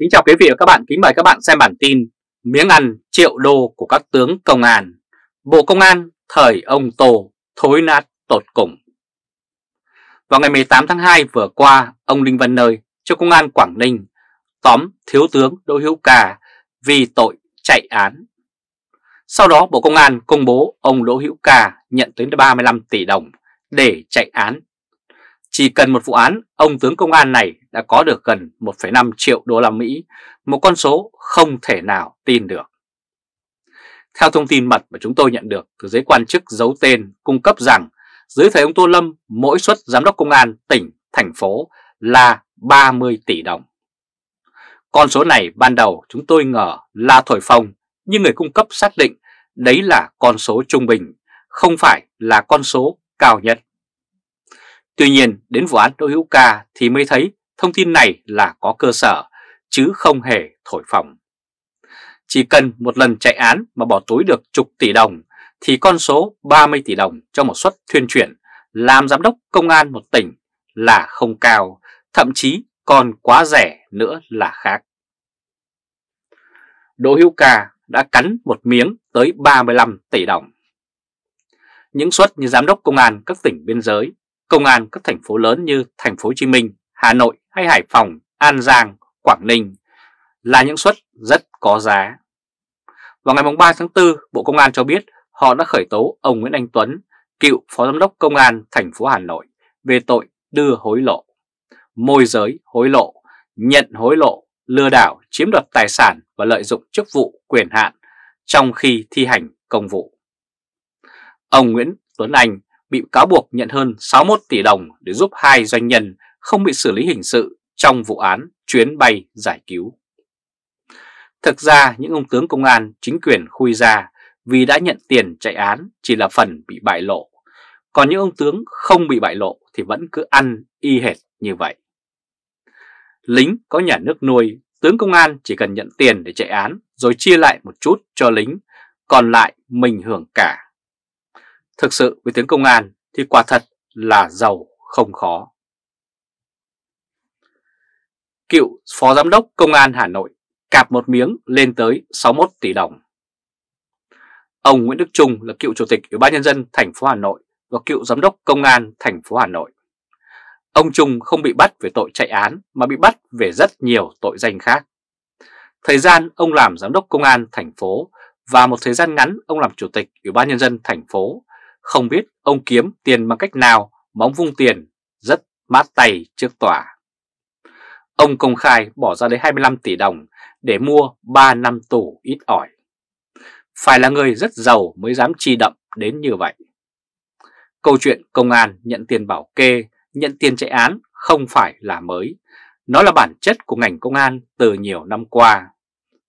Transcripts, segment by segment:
Kính chào quý vị và các bạn, kính mời các bạn xem bản tin Miếng ăn triệu đô của các tướng công an. Bộ Công an thời ông Tô thối nát tột cùng. Vào ngày 18 tháng 2 vừa qua, ông Đinh Văn Nơi cho Công an Quảng Ninh tóm Thiếu tướng Đỗ Hữu Ca vì tội chạy án. Sau đó Bộ Công an công bố ông Đỗ Hữu Ca nhận tới 35 tỷ đồng để chạy án chỉ cần một vụ án, ông tướng công an này đã có được gần 1,5 triệu đô la Mỹ, một con số không thể nào tin được. Theo thông tin mật mà chúng tôi nhận được từ giới quan chức giấu tên cung cấp rằng dưới thời ông Tô Lâm, mỗi suất giám đốc công an tỉnh, thành phố là 30 tỷ đồng. Con số này ban đầu chúng tôi ngờ là thổi phồng, nhưng người cung cấp xác định đấy là con số trung bình, không phải là con số cao nhất. Tuy nhiên đến vụ án Đỗ Hữu Ca thì mới thấy thông tin này là có cơ sở chứ không hề thổi phồng. Chỉ cần một lần chạy án mà bỏ túi được chục tỷ đồng thì con số 30 tỷ đồng cho một suất thuyên chuyển làm giám đốc công an một tỉnh là không cao, thậm chí còn quá rẻ nữa là khác. Đỗ Hữu Ca đã cắn một miếng tới 35 tỷ đồng. Những suất như giám đốc công an các tỉnh biên giới công an các thành phố lớn như thành phố Hồ Chí Minh, Hà Nội hay Hải Phòng, An Giang, Quảng Ninh là những suất rất có giá. Vào ngày 3 tháng 4, Bộ Công an cho biết họ đã khởi tố ông Nguyễn Anh Tuấn, cựu Phó Giám đốc Công an thành phố Hà Nội về tội đưa hối lộ, môi giới hối lộ, nhận hối lộ, lừa đảo, chiếm đoạt tài sản và lợi dụng chức vụ quyền hạn trong khi thi hành công vụ. Ông Nguyễn Tuấn Anh bị cáo buộc nhận hơn 61 tỷ đồng để giúp hai doanh nhân không bị xử lý hình sự trong vụ án chuyến bay giải cứu. Thực ra những ông tướng công an chính quyền khui ra vì đã nhận tiền chạy án chỉ là phần bị bại lộ, còn những ông tướng không bị bại lộ thì vẫn cứ ăn y hệt như vậy. Lính có nhà nước nuôi, tướng công an chỉ cần nhận tiền để chạy án rồi chia lại một chút cho lính, còn lại mình hưởng cả. Thực sự với tiếng công an thì quả thật là giàu không khó. Cựu Phó Giám đốc Công an Hà Nội cạp một miếng lên tới 61 tỷ đồng. Ông Nguyễn Đức Trung là cựu Chủ tịch Ủy ban Nhân dân thành phố Hà Nội và cựu Giám đốc Công an thành phố Hà Nội. Ông Trung không bị bắt về tội chạy án mà bị bắt về rất nhiều tội danh khác. Thời gian ông làm Giám đốc Công an thành phố và một thời gian ngắn ông làm Chủ tịch Ủy ban Nhân dân thành phố không biết ông kiếm tiền bằng cách nào mà ông vung tiền rất mát tay trước tòa. Ông công khai bỏ ra đến 25 tỷ đồng để mua 3 năm tù ít ỏi. Phải là người rất giàu mới dám chi đậm đến như vậy. Câu chuyện công an nhận tiền bảo kê, nhận tiền chạy án không phải là mới. Nó là bản chất của ngành công an từ nhiều năm qua.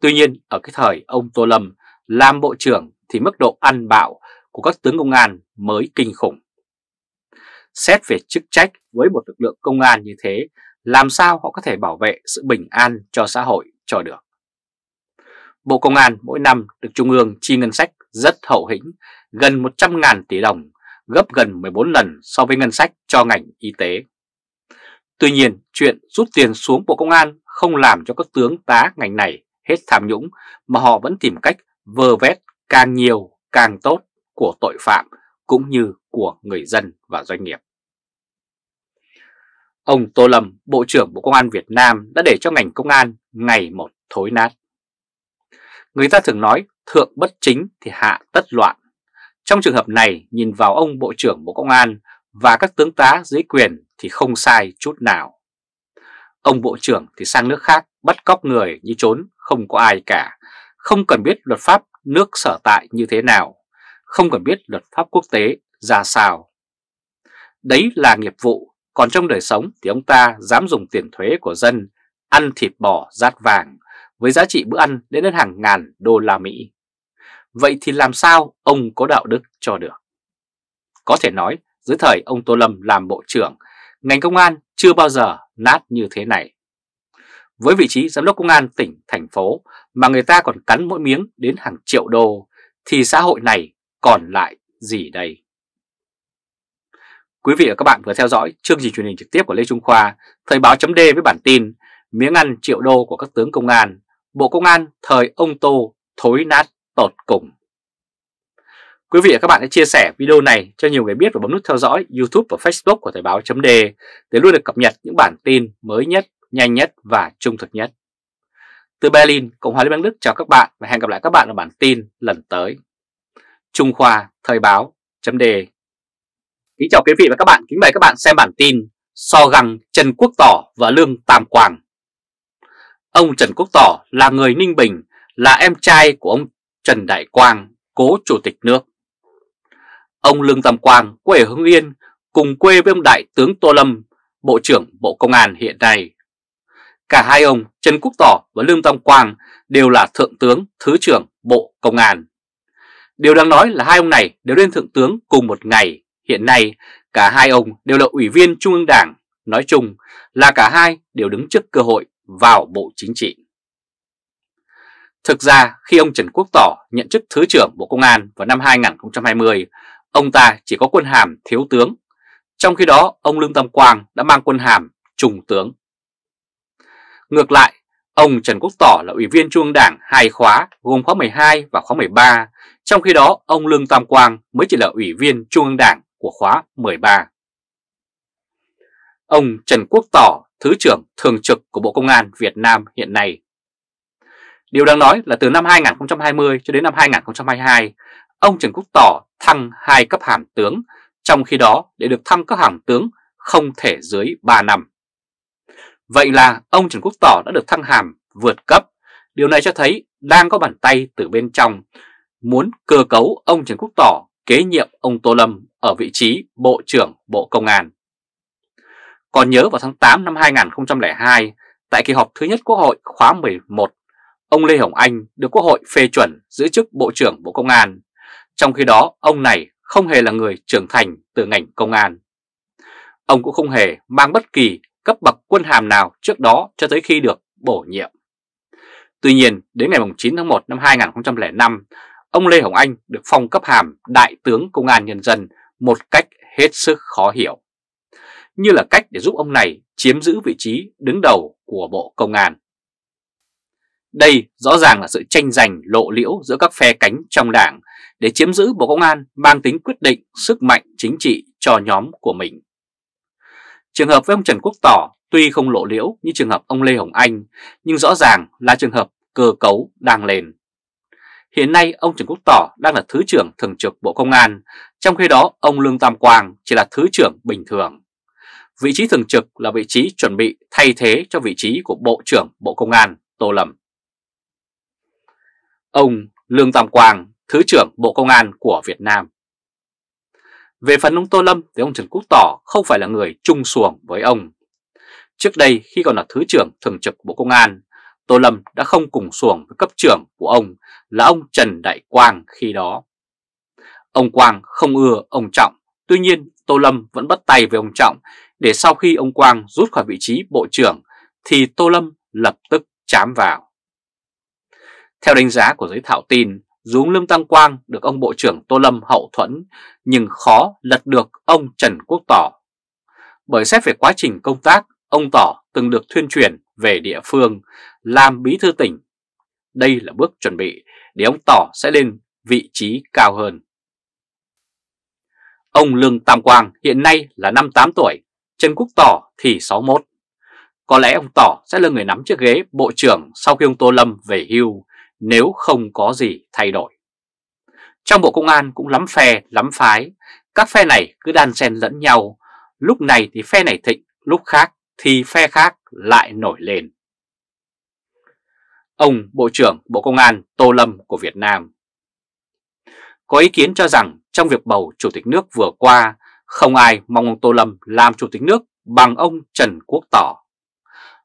Tuy nhiên ở cái thời ông Tô Lâm làm bộ trưởng thì mức độ ăn bạo của các tướng công an mới kinh khủng. Xét về chức trách với một lực lượng công an như thế, làm sao họ có thể bảo vệ sự bình an cho xã hội cho được. Bộ Công an mỗi năm được Trung ương chi ngân sách rất hậu hĩnh, gần 100.000 tỷ đồng, gấp gần 14 lần so với ngân sách cho ngành y tế. Tuy nhiên, chuyện rút tiền xuống Bộ Công an không làm cho các tướng tá ngành này hết tham nhũng mà họ vẫn tìm cách vơ vét càng nhiều càng tốt của tội phạm cũng như của người dân và doanh nghiệp. Ông Tô Lâm, Bộ trưởng Bộ Công an Việt Nam đã để cho ngành công an ngày một thối nát. Người ta thường nói thượng bất chính thì hạ tất loạn. Trong trường hợp này nhìn vào ông Bộ trưởng Bộ Công an và các tướng tá dưới quyền thì không sai chút nào. Ông Bộ trưởng thì sang nước khác bắt cóc người như trốn không có ai cả, không cần biết luật pháp nước sở tại như thế nào không cần biết luật pháp quốc tế ra sao. Đấy là nghiệp vụ, còn trong đời sống thì ông ta dám dùng tiền thuế của dân ăn thịt bò rát vàng với giá trị bữa ăn đến đến hàng ngàn đô la Mỹ. Vậy thì làm sao ông có đạo đức cho được? Có thể nói, dưới thời ông Tô Lâm làm bộ trưởng, ngành công an chưa bao giờ nát như thế này. Với vị trí giám đốc công an tỉnh, thành phố mà người ta còn cắn mỗi miếng đến hàng triệu đô, thì xã hội này còn lại gì đây? Quý vị và các bạn vừa theo dõi chương trình truyền hình trực tiếp của Lê Trung Khoa, Thời báo chấm với bản tin miếng ăn triệu đô của các tướng công an, Bộ Công an thời ông Tô thối nát tột cùng. Quý vị và các bạn hãy chia sẻ video này cho nhiều người biết và bấm nút theo dõi YouTube và Facebook của Thời báo chấm để luôn được cập nhật những bản tin mới nhất, nhanh nhất và trung thực nhất. Từ Berlin, Cộng hòa Liên bang Đức chào các bạn và hẹn gặp lại các bạn ở bản tin lần tới. Trung Khoa Thời báo chấm đề Kính chào quý vị và các bạn, kính mời các bạn xem bản tin So găng Trần Quốc Tỏ và Lương Tam Quang Ông Trần Quốc Tỏ là người Ninh Bình, là em trai của ông Trần Đại Quang, cố chủ tịch nước. Ông Lương Tam Quang quê ở Hưng Yên, cùng quê với ông Đại tướng Tô Lâm, Bộ trưởng Bộ Công an hiện nay. Cả hai ông Trần Quốc Tỏ và Lương Tam Quang đều là Thượng tướng, Thứ trưởng Bộ Công an. Điều đáng nói là hai ông này đều lên Thượng tướng cùng một ngày. Hiện nay, cả hai ông đều là Ủy viên Trung ương Đảng. Nói chung là cả hai đều đứng trước cơ hội vào Bộ Chính trị. Thực ra, khi ông Trần Quốc Tỏ nhận chức Thứ trưởng Bộ Công an vào năm 2020, ông ta chỉ có quân hàm thiếu tướng. Trong khi đó, ông Lương Tâm Quang đã mang quân hàm trung tướng. Ngược lại, ông Trần Quốc Tỏ là ủy viên Trung ương Đảng hai khóa gồm khóa 12 và khóa 13, trong khi đó ông Lương Tam Quang mới chỉ là ủy viên Trung ương Đảng của khóa 13. Ông Trần Quốc Tỏ, Thứ trưởng Thường trực của Bộ Công an Việt Nam hiện nay. Điều đáng nói là từ năm 2020 cho đến năm 2022, ông Trần Quốc Tỏ thăng hai cấp hàm tướng, trong khi đó để được thăng cấp hàm tướng không thể dưới 3 năm. Vậy là ông Trần Quốc Tỏ đã được thăng hàm vượt cấp. Điều này cho thấy đang có bàn tay từ bên trong muốn cơ cấu ông Trần Quốc Tỏ kế nhiệm ông Tô Lâm ở vị trí Bộ trưởng Bộ Công an. Còn nhớ vào tháng 8 năm 2002, tại kỳ họp thứ nhất Quốc hội khóa 11, ông Lê Hồng Anh được Quốc hội phê chuẩn giữ chức Bộ trưởng Bộ Công an. Trong khi đó, ông này không hề là người trưởng thành từ ngành công an. Ông cũng không hề mang bất kỳ cấp bậc quân hàm nào trước đó cho tới khi được bổ nhiệm. Tuy nhiên, đến ngày 9 tháng 1 năm 2005, ông Lê Hồng Anh được phong cấp hàm Đại tướng Công an Nhân dân một cách hết sức khó hiểu, như là cách để giúp ông này chiếm giữ vị trí đứng đầu của Bộ Công an. Đây rõ ràng là sự tranh giành lộ liễu giữa các phe cánh trong đảng để chiếm giữ Bộ Công an mang tính quyết định sức mạnh chính trị cho nhóm của mình. Trường hợp với ông Trần Quốc Tỏ tuy không lộ liễu như trường hợp ông Lê Hồng Anh, nhưng rõ ràng là trường hợp cơ cấu đang lên. Hiện nay ông Trần Quốc Tỏ đang là Thứ trưởng Thường trực Bộ Công an, trong khi đó ông Lương Tam Quang chỉ là Thứ trưởng bình thường. Vị trí thường trực là vị trí chuẩn bị thay thế cho vị trí của Bộ trưởng Bộ Công an Tô Lâm. Ông Lương Tam Quang, Thứ trưởng Bộ Công an của Việt Nam. Về phần ông Tô Lâm thì ông Trần Quốc Tỏ không phải là người chung xuồng với ông. Trước đây khi còn là Thứ trưởng Thường trực Bộ Công an, Tô Lâm đã không cùng xuồng với cấp trưởng của ông là ông Trần Đại Quang khi đó. Ông Quang không ưa ông Trọng, tuy nhiên Tô Lâm vẫn bắt tay với ông Trọng để sau khi ông Quang rút khỏi vị trí Bộ trưởng thì Tô Lâm lập tức chám vào. Theo đánh giá của giới thạo tin, dù ông Lương Tăng Quang được ông Bộ trưởng Tô Lâm hậu thuẫn nhưng khó lật được ông Trần Quốc Tỏ. Bởi xét về quá trình công tác, ông Tỏ từng được thuyên truyền về địa phương làm bí thư tỉnh. Đây là bước chuẩn bị để ông Tỏ sẽ lên vị trí cao hơn. Ông Lương Tam Quang hiện nay là 58 tuổi, Trần Quốc Tỏ thì 61. Có lẽ ông Tỏ sẽ là người nắm chiếc ghế Bộ trưởng sau khi ông Tô Lâm về hưu nếu không có gì thay đổi. Trong Bộ Công an cũng lắm phe, lắm phái, các phe này cứ đan xen lẫn nhau, lúc này thì phe này thịnh, lúc khác thì phe khác lại nổi lên. Ông Bộ trưởng Bộ Công an Tô Lâm của Việt Nam Có ý kiến cho rằng trong việc bầu Chủ tịch nước vừa qua, không ai mong ông Tô Lâm làm Chủ tịch nước bằng ông Trần Quốc Tỏ.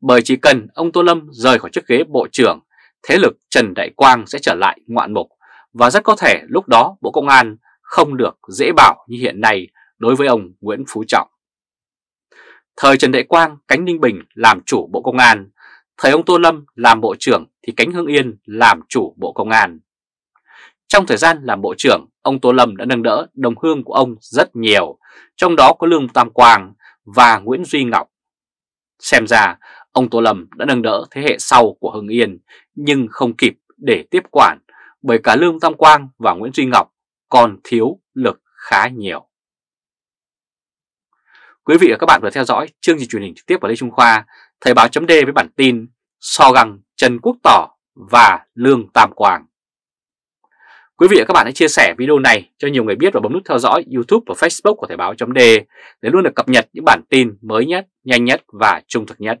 Bởi chỉ cần ông Tô Lâm rời khỏi chức ghế Bộ trưởng thế lực Trần Đại Quang sẽ trở lại ngoạn mục và rất có thể lúc đó Bộ Công an không được dễ bảo như hiện nay đối với ông Nguyễn Phú Trọng. Thời Trần Đại Quang, cánh Ninh Bình làm chủ Bộ Công an, thời ông Tô Lâm làm Bộ trưởng thì cánh Hưng Yên làm chủ Bộ Công an. Trong thời gian làm Bộ trưởng, ông Tô Lâm đã nâng đỡ đồng hương của ông rất nhiều, trong đó có Lương Tam Quang và Nguyễn Duy Ngọc. Xem ra, Ông Tô Lâm đã nâng đỡ thế hệ sau của Hưng Yên nhưng không kịp để tiếp quản bởi cả Lương Tam Quang và Nguyễn Duy Ngọc còn thiếu lực khá nhiều. Quý vị và các bạn vừa theo dõi chương trình truyền hình trực tiếp của Lê Trung Khoa, Thời báo chấm với bản tin So Găng, Trần Quốc Tỏ và Lương Tam Quang. Quý vị và các bạn hãy chia sẻ video này cho nhiều người biết và bấm nút theo dõi YouTube và Facebook của Thời báo chấm để luôn được cập nhật những bản tin mới nhất, nhanh nhất và trung thực nhất.